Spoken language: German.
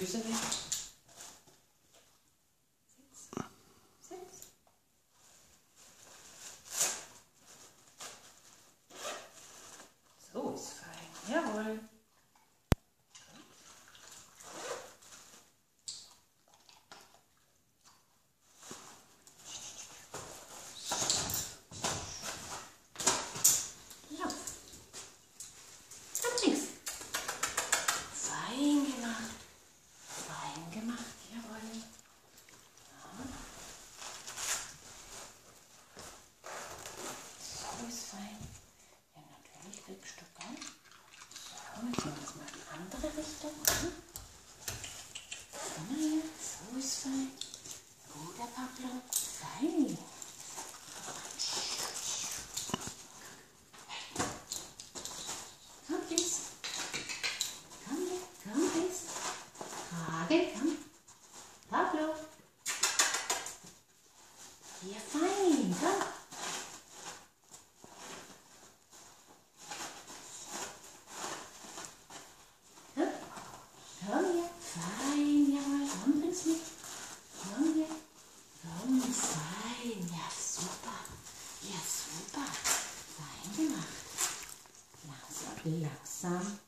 그릇은 das sein? Ja, natürlich Rückstücker. So, jetzt machen wir es mal in die andere Richtung. Vorne jetzt, so ist fein. Guter Pablo, fein. Komm, Kids. Komm, komm, Kids. Frage, komm. Pablo. Hier, fein, komm. Fein. Ja, super. Ja, super. Fein gemacht. Langsam, langsam.